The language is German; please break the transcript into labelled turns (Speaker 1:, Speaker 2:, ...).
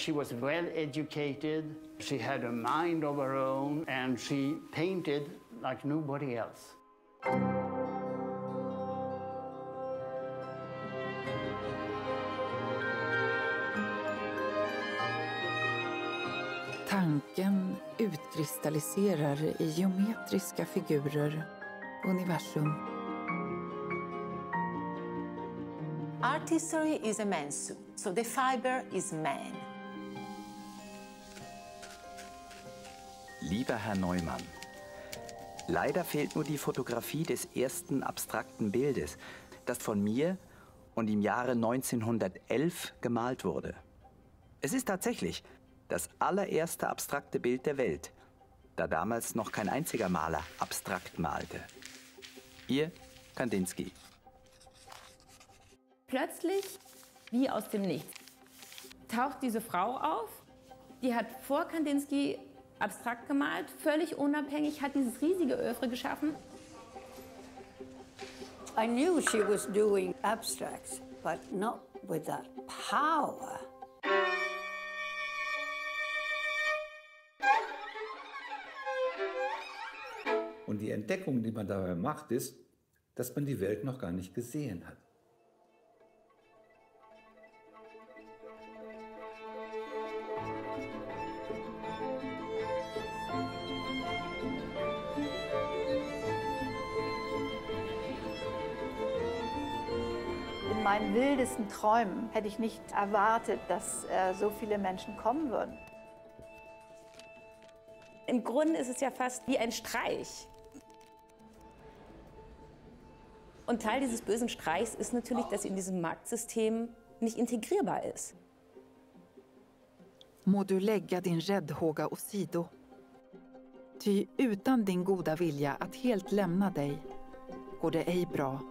Speaker 1: She was well educated, she had a mind of her own, and she painted like nobody else.
Speaker 2: Tanken utkristalliserar i geometriska figurer universum.
Speaker 3: Art history is a man's suit, so the fiber is man.
Speaker 4: Lieber Herr Neumann, leider fehlt nur die Fotografie des ersten abstrakten Bildes, das von mir und im Jahre 1911 gemalt wurde. Es ist tatsächlich das allererste abstrakte Bild der Welt, da damals noch kein einziger Maler abstrakt malte. Ihr Kandinsky.
Speaker 5: Plötzlich, wie aus dem Nichts, taucht diese Frau auf. Die hat vor Kandinsky abstrakt gemalt, völlig unabhängig, hat dieses riesige Öffre geschaffen.
Speaker 6: I knew she was doing abstracts, but not with that power.
Speaker 7: Und die Entdeckung, die man dabei macht, ist, dass man die Welt noch gar nicht gesehen hat.
Speaker 8: In meinen wildesten Träumen hätte ich nicht erwartet, dass äh, so viele Menschen kommen würden.
Speaker 5: Im Grunde ist es ja fast wie ein Streich. Und Teil dieses bösen Streichs ist natürlich, dass sie in diesem Marktsystem nicht integrierbar ist.
Speaker 2: Må du lägga din räddhåga åsido. Ty utan din goda vilja att helt lämna dig går det ej bra